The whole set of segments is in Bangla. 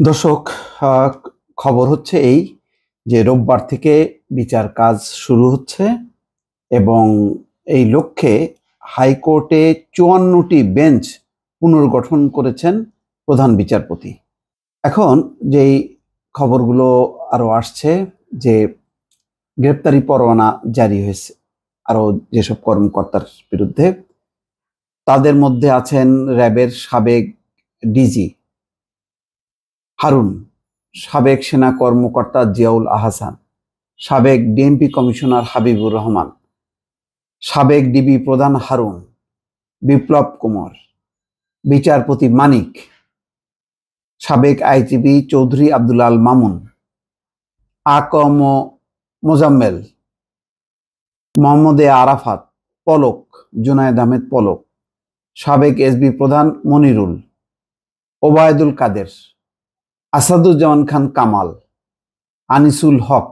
দর্শক খবর হচ্ছে এই যে রোববার থেকে বিচার কাজ শুরু হচ্ছে এবং এই লক্ষ্যে হাইকোর্টে চুয়ান্নটি বেঞ্চ পুনর্গঠন করেছেন প্রধান বিচারপতি। এখন যেই খবরগুলো আরও আসছে যে গ্রেপ্তারি পরোয়ানা জারি হয়েছে আরও যেসব কর্মকর্তার বিরুদ্ধে, তাদের মধ্যে আছেন র্যাবের সাবেক ডিজি হারুন, সাবেক সেনা কর্মকর্তা জিয়াউল আহসান, সাবেক ডিএমপি কমিশনার হাবিবুর রহমান, সাবেক ডিবি প্রধান হারুন, বিপ্লব কুমার, বিচারপতি মানিক, সাবেক আইজিবি চৌধুরী আব্দুলাল মামুন, আকম মোজাম্মেল, মোহাম্মদ আরাফাত, পলক, জুনায়েদ আহমেদ পলক, সাবেক এসবি প্রধান মনিরুল, ওবায়দুল কাদের আসাদুজ্জামান খান কামাল, আনিসুল হক,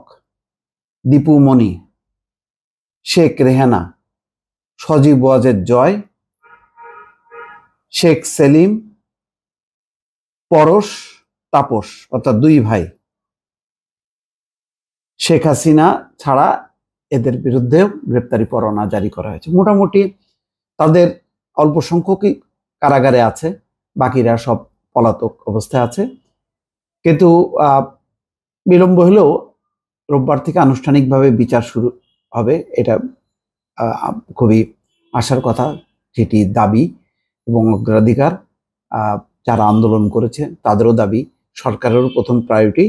দীপু মনি, শেখ রেহানা, সজীব ওয়াজেদ জয়, শেখ সেলিম, পরশ তাপস, অর্থাৎ দুই ভাই। শেখ হাসিনা ছাড়া এদের বিরুদ্ধেও গ্রেপ্তারি পরোয়ানা জারি করা হয়েছে। মোটামুটি তাদের অল্প সংখ্যকই কারাগারে আছে, বাকিরা সব পলাতক অবস্থায় আছে। কিন্তু বিলম্ব হলেও রোববার থেকে আনুষ্ঠানিকভাবে বিচার শুরু হবে এটা খুবই আশার কথা যেটি দাবি এবং অগ্রাধিকার যারা আন্দোলন করেছে তাদেরও দাবি। সরকারেরও প্রথম প্রায়োরিটি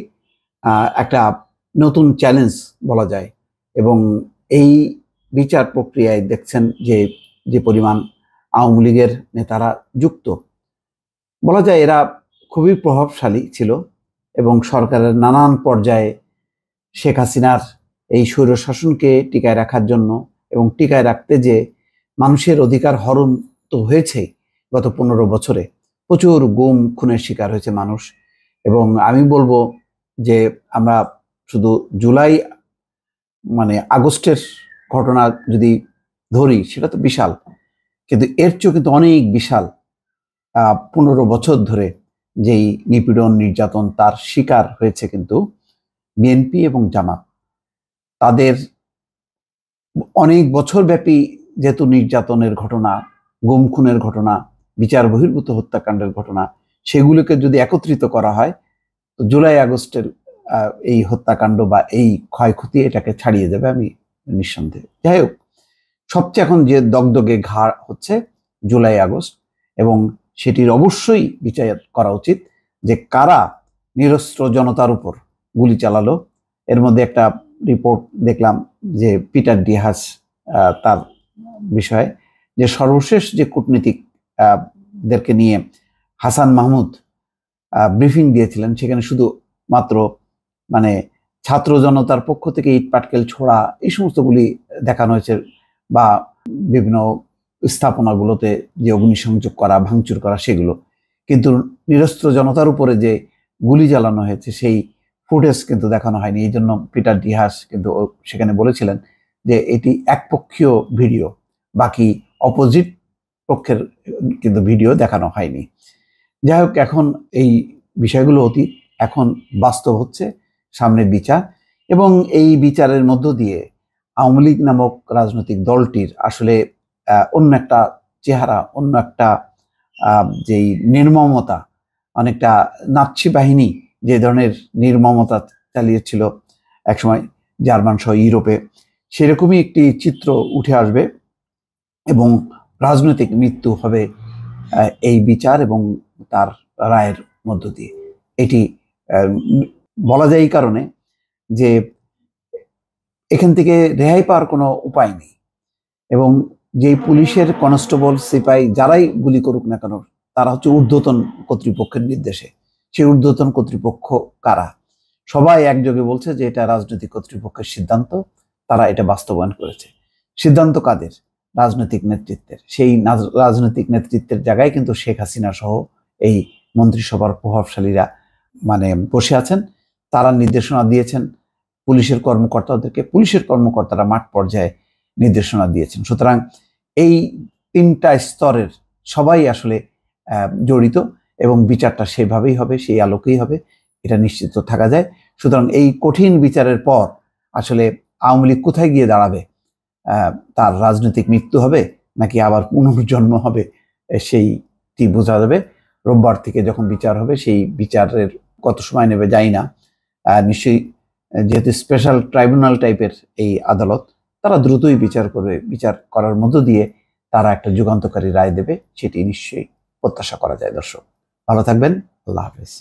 একটা নতুন চ্যালেঞ্জ বলা যায় এবং এই বিচার প্রক্রিয়ায় দেখছেন যে যে পরিমাণ আওয়ামী লীগের নেতারা যুক্ত। বলা যায় এরা খুবই প্রভাবশালী ছিল। এবং সরকারের নানান পর্যায়ে শেখ হাসিনার এই স্বৈরশাসনকে টিকায় রাখার জন্য এবং টিকায় রাখতে যে মানুষের অধিকার হরণ তো হয়েছেই গত পনেরো বছরে। প্রচুর গুম, খুনের শিকার হয়েছে মানুষ এবং আমি বলব যে আমরা শুধু জুলাই মানে আগস্টের ঘটনা যদি ধরি, সেটা তো বিশাল। কিন্তু এর চেয়েও কিন্তু অনেক বিশাল। পনেরো বছর ধরে যেই নিপীড়ন, নির্যাতন তার শিকার হয়েছে কিন্তু বিএনপি এবং জামাত। তাদের অনেক বছর ব্যাপী যেহেতু নির্যাতনের ঘটনা গুম খুনের ঘটনা, বিচার বহির্ভূত হত্যাকাণ্ডের ঘটনা, সেগুলোকে যদি একত্রিত করা হয়, তো জুলাই আগস্টের এই হত্যাকাণ্ড বা এই ক্ষয়ক্ষতি এটাকে ছাড়িয়ে যাবে আমি নিঃসন্দেহে। যাই হোক, সবচেয়ে এখন যে দগদগে ঘা হচ্ছে জুলাই আগস্ট এবং সেটির অবশ্যই বিচার করা উচিত যে কারা নিরস্ত্র জনতার উপর গুলি চালালো। এর মধ্যে একটা রিপোর্ট দেখলাম যে পিটার ডিহাস তার বিষয়ে যে সর্বশেষ যে কূটনীতিক আহ, দেরকে নিয়ে হাসান মাহমুদ ব্রিফিং দিয়েছিলেন সেখানে শুধু মাত্র মানে ছাত্র জনতার পক্ষ থেকে ইট পাটকেল ছোড়া এই সমস্তগুলি দেখানো হয়েছে বা বিভিন্ন স্থাপনাগুলোতে যে অগ্নিসংযোগ করা, ভাঙচুর করা, সেগুলো। কিন্তু নিরস্ত্র জনতার উপরে যে গুলি চালানো হয়েছে, সেই ফুটেজ কিন্তু দেখানো হয়নি। এই জন্য পিটার ডিহাস কিন্তু সেখানে বলেছিলেন যে এটি একপক্ষীয় ভিডিও, বাকি অপোজিট পক্ষের কিন্তু ভিডিও দেখানো হয়নি। যাই হোক, এখন এই বিষয়গুলো অতি এখন বাস্তব হচ্ছে, সামনে বিচার এবং এই বিচারের মধ্য দিয়ে আওয়ামী লীগ নামক রাজনৈতিক দলটির আসলে অন্য একটা চেহারা, অন্য একটা যেই নির্মমতা, অনেকটা নাৎসি বাহিনী যে ধরনের নির্মমতা চালিয়েছিল একসময় জার্মান সহ ইউরোপে, সেরকমই একটি চিত্র উঠে আসবে এবং রাজনৈতিক মৃত্যু হবে এই বিচার এবং তার রায়ের মধ্য দিয়ে। এটি বলা যায় এই কারণে যে এখান থেকে রেহাই পাওয়ার কোনো উপায় নেই এবং যে পুলিশের কনস্টেবল, সিপাই যারাই গুলি করুক না কেন, তারা হচ্ছে ঊর্ধ্বতন কর্তৃপক্ষের নির্দেশে। সেই ঊর্ধ্বতন কর্তৃপক্ষ কারা? সবাই একযোগে বলছে যে এটা রাজনৈতিক কর্তৃপক্ষের সিদ্ধান্ত, তারা এটা বাস্তবায়ন করেছে। সিদ্ধান্ত কাদের? রাজনৈতিক নেতৃত্বের। সেই রাজনৈতিক নেতৃত্বের জায়গায় কিন্তু শেখ হাসিনা সহ এই মন্ত্রিসভার প্রভাবশালীরা মানে বসে আছেন। তারা নির্দেশনা দিয়েছেন পুলিশের কর্মকর্তাদেরকে। পুলিশের কর্মকর্তারা মাঠ পর্যায়ে নির্দেশনা দিয়েছেন। সুতরাং এই তিনটা স্তরের সবাই আসলে জড়িত এবং বিচারটা সেভাবেই হবে, সেই আলোকেই হবে, এটা নিশ্চিত থাকা যায়। সুতরাং এই কঠিন বিচারের পর আসলে আওয়ামী লীগ কোথায় গিয়ে দাঁড়াবে? তার রাজনৈতিক মৃত্যু হবে নাকি আবার পুনর্জন্ম হবে সেইটি বোঝা যাবে। রোববার থেকে যখন বিচার হবে, সেই বিচারের কত সময় নেবে যাই না। নিশ্চয়ই যেহেতু স্পেশাল ট্রাইব্যুনাল টাইপের এই আদালত তারা দ্রুতই বিচার করবে, বিচার করার মধ্য দিয়ে তারা একটা যুগান্তকারী রায় দেবে, সেটি নিশ্চয়ই প্রত্যাশা করা যায় দর্শক। ভালো থাকবেন, আল্লাহ হাফেজ।